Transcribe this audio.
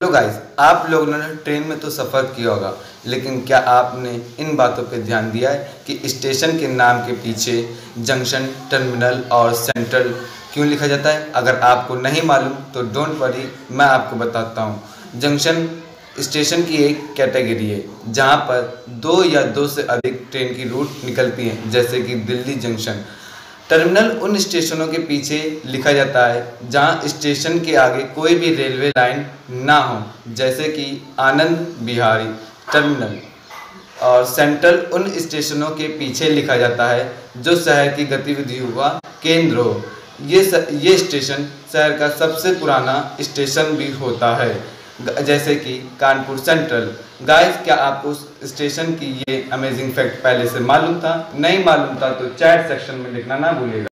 Hello guys आप लोगों ने ट्रेन में तो सफ़र किया होगा, लेकिन क्या आपने इन बातों पर ध्यान दिया है कि स्टेशन के नाम के पीछे जंक्शन टर्मिनल और सेंट्रल क्यों लिखा जाता है? अगर आपको नहीं मालूम तो डोंट वरी मैं आपको बताता हूँ। जंक्शन स्टेशन की एक कैटेगरी है, जहाँ पर दो या दो से अधिक ट्रेन की रूट निकलती हैं, जैसे कि दिल्ली जंक्शन टर्मिनल उन स्टेशनों के पीछे लिखा जाता है जहाँ स्टेशन के आगे कोई भी रेलवे लाइन ना हो जैसे कि आनंद बिहारी टर्मिनल। और सेंट्रल उन स्टेशनों के पीछे लिखा जाता है जो शहर की गतिविधियों का केंद्र हो। ये स, ये स्टेशन शहर का सबसे पुराना स्टेशन भी होता है। जैसे कि कानपुर सेंट्रल। गाइस क्या आपको उस स्टेशन की ये अमेजिंग फैक्ट पहले से मालूम था? नहीं मालूम था तो चैट सेक्शन में लिखना ना भूलिएगा।